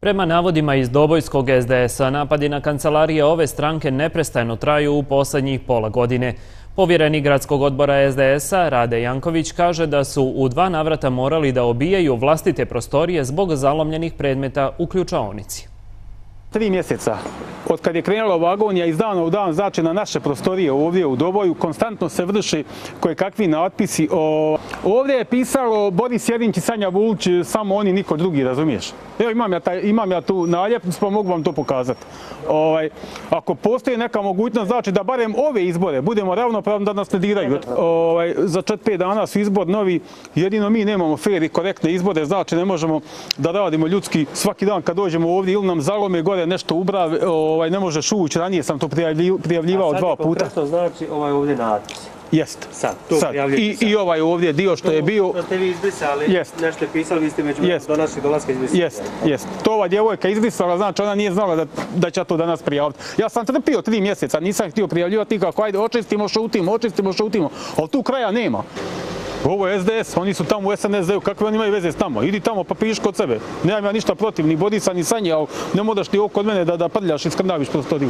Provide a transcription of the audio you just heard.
Prema navodima iz Dobojskog SDS-a, napadi na kancelarije ove stranke neprestajno traju u poslednjih pola godine. Povjereni gradskog odbora SDS-a, Rade Janković, kaže da su u dva navrata morali da obijaju vlastite prostorije zbog zalomljenih predmeta u ključaonici tri mjeseca od kad je krenula vagonija iz dana u dan, znači na naše prostorije ovdje u Doboju, konstantno se vrši koje kakvi natpisi. O... Ovdje je pisalo Boris Jedinć i Sanja Vulić, samo oni, niko drugi, razumiješ? Evo imam ja, taj, imam ja tu naljepnicu, pa mogu vam to pokazati. Ovaj, ako postoji neka mogućnost, znači da barem ove izbore budemo ravnopravni da nas ne diraju. Ovaj, za čet pet dana su izbor novi, jedino mi nemamo fair i korektne izbore, znači ne možemo da radimo ljudski svaki dan kad dođemo ovdje ili nam zalome gore nešto ubrave, ovaj, ne možeš ući, ranije sam to prijavljivao dva puta. A sad je znači ovaj ovdje natpis. Jest. Sad, to sad. I, I ovaj ovdje dio što je bio... Da ste vi izbrisali, jest. nešto je pisali, vi ste među jest. do naših dolaska izbrisali. Jest, jest. To ova djevojka izbrisala, znači ona nije znala da, da će to danas prijaviti. Ja sam trpio tri mjeseca, nisam htio prijavljivati nikako, ajde, očistimo, šutimo, očistimo, šutimo, ali tu kraja nema. Ovo je SDS, oni su tamo u SNSD-u, kakve oni imaju veze s tamo? Idi tamo pa piši kod sebe. Nemam ja ništa protiv, ni Borisa, ni Sanje, ali ne modaš ti oko od mene da, da prljaš i skrnaviš prostoriju.